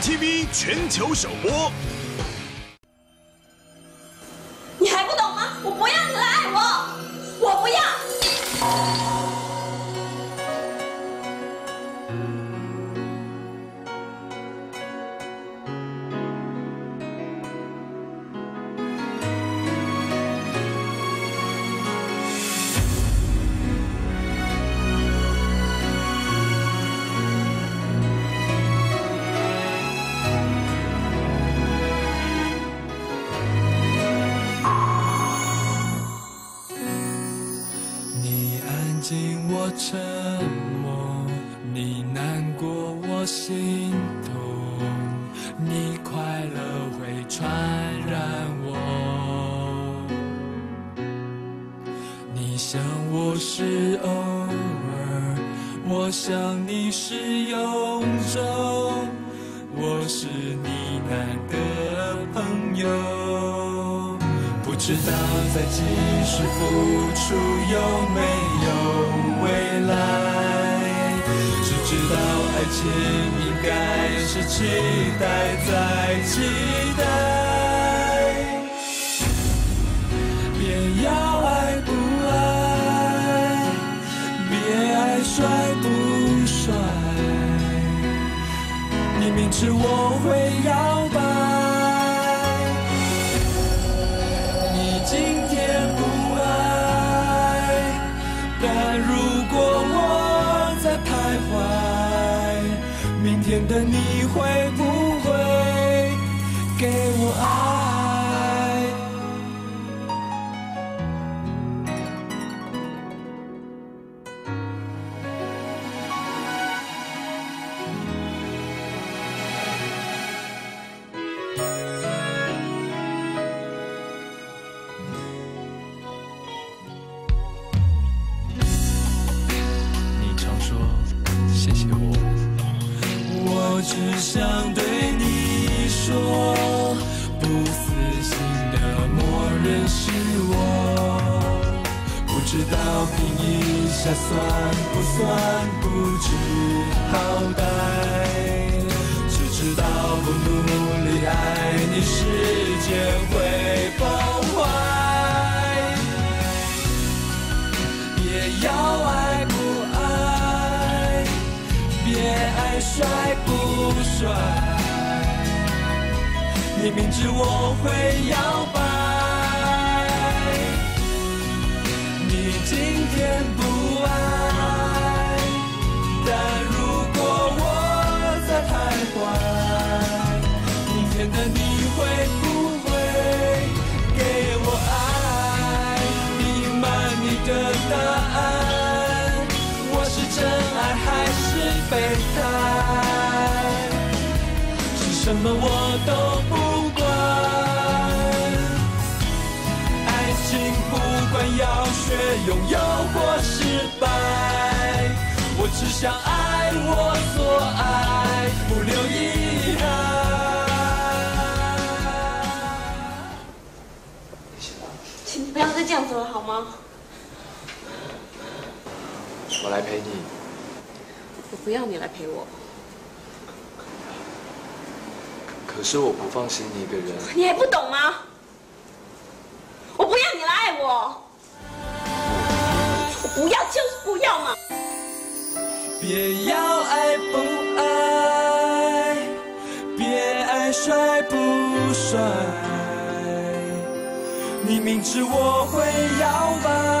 TV 全球首播。我沉默；你难过，我心痛。你快乐会传染我。你想我是偶尔，我想你是永久。我是你难得朋友。不知道再继续付出有没有未来，只知道爱情应该是期待再期待。别要爱不爱，别爱帅不帅，你明知我会要天的你会不会给我爱？只想对你说，不死心的默认是我。不知道拼一下算不算不知好歹，只知道不努力爱你，时间会崩不帅，你明知我会摇摆。你今天不爱，但如果我在徘徊，明天的你会不会给我爱？弥漫你的答案，我是真爱还是备胎？是什么我都不管。爱情不管要学拥有或失败，我只想爱我所爱，不留遗憾。请你不要再这样子了好吗？我来陪你。我不要你来陪我，可是我不放心你一个人。你还不懂吗？我不要你来爱我，我不要就是不要嘛。别要爱不爱，别爱帅不帅，你明知我会摇摆。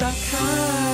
打开。